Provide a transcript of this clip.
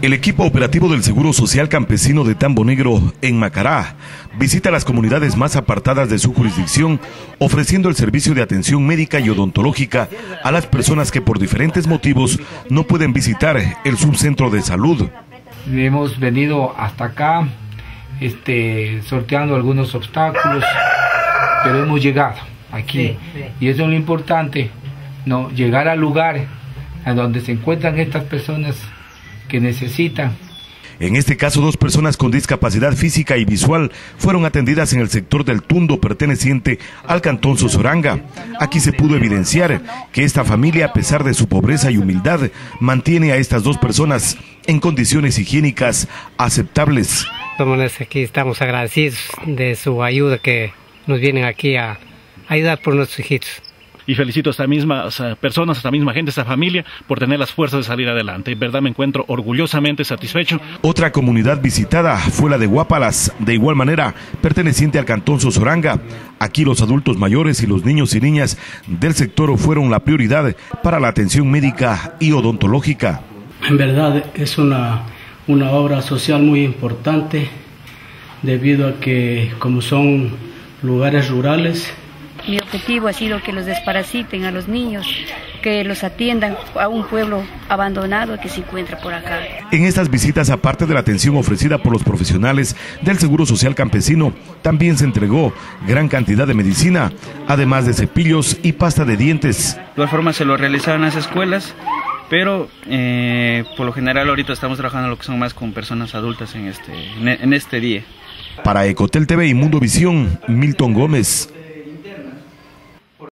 El equipo operativo del Seguro Social Campesino de Tambo Negro en Macará visita las comunidades más apartadas de su jurisdicción, ofreciendo el servicio de atención médica y odontológica a las personas que por diferentes motivos no pueden visitar el subcentro de salud. Hemos venido hasta acá este, sorteando algunos obstáculos, pero hemos llegado aquí. Y eso es lo importante, ¿no? llegar al lugar a donde se encuentran estas personas que necesitan. En este caso, dos personas con discapacidad física y visual fueron atendidas en el sector del Tundo perteneciente al cantón Sosoranga. Aquí se pudo evidenciar que esta familia, a pesar de su pobreza y humildad, mantiene a estas dos personas en condiciones higiénicas aceptables. Aquí estamos agradecidos de su ayuda que nos vienen aquí a ayudar por nuestros hijitos y felicito a estas mismas personas, a esta misma gente, a esta familia por tener las fuerzas de salir adelante. En verdad me encuentro orgullosamente satisfecho. Otra comunidad visitada fue la de Guapalas, de igual manera perteneciente al cantón Sosoranga. Aquí los adultos mayores y los niños y niñas del sector fueron la prioridad para la atención médica y odontológica. En verdad es una, una obra social muy importante debido a que como son lugares rurales, mi objetivo ha sido que los desparasiten a los niños, que los atiendan a un pueblo abandonado que se encuentra por acá. En estas visitas, aparte de la atención ofrecida por los profesionales del Seguro Social Campesino, también se entregó gran cantidad de medicina, además de cepillos y pasta de dientes. De todas formas, se lo realizaban en las escuelas pero eh, por lo general ahorita estamos trabajando lo que son más con personas adultas en este, en este día. Para Ecotel TV y Mundo Visión, Milton Gómez.